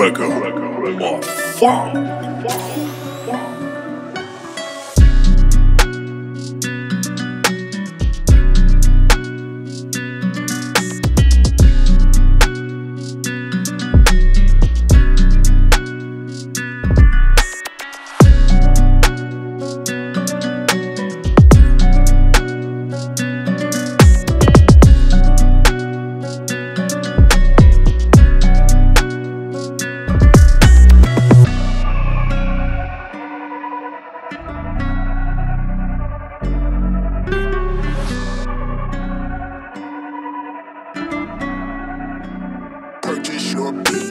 Record or Funk. up, bitch.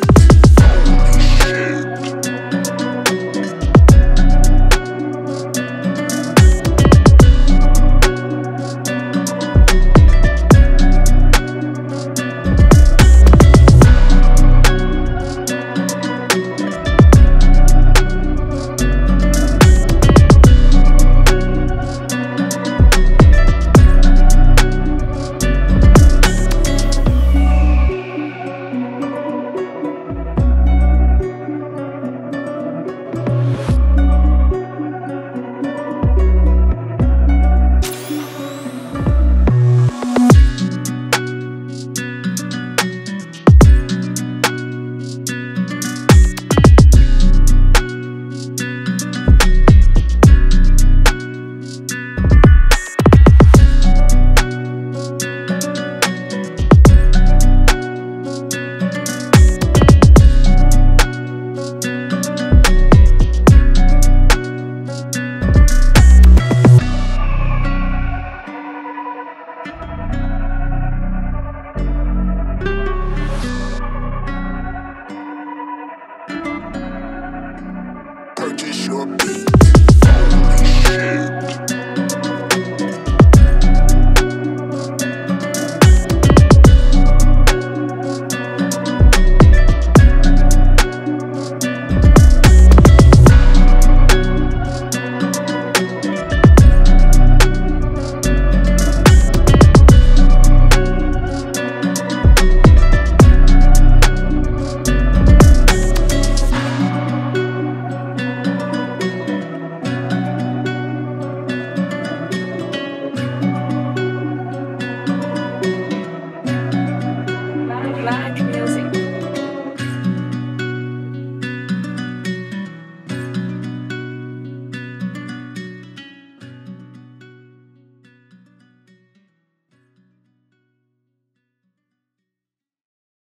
purchase your beat.